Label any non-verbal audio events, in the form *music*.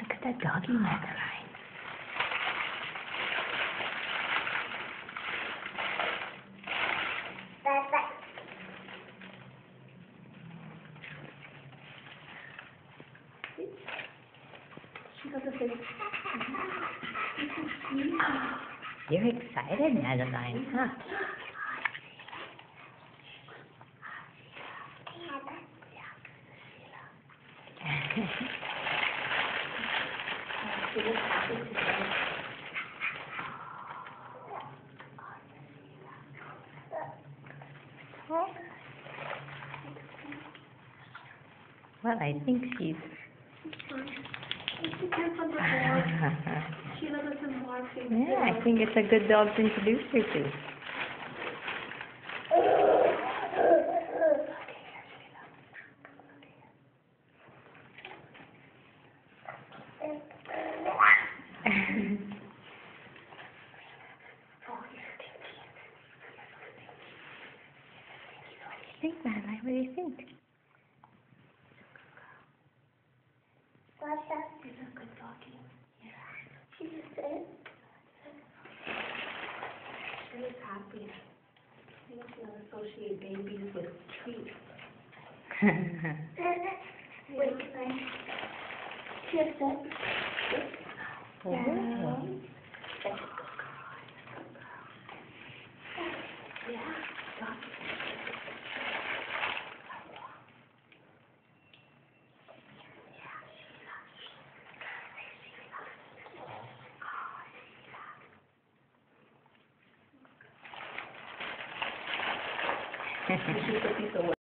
Look at that doggy, does. You're excited, Madeline, huh? She was happy today. *laughs* well, I think she's. *laughs* She comes on the floor. Sheila doesn't want to. yeah, I think it's a good dog to introduce her to. Think? What do you think? She's a good doggy. Yeah. She just said. She was happy. I think she'll associate babies with treats. Wait, can I? She said. Oh. Yeah. doggy. She's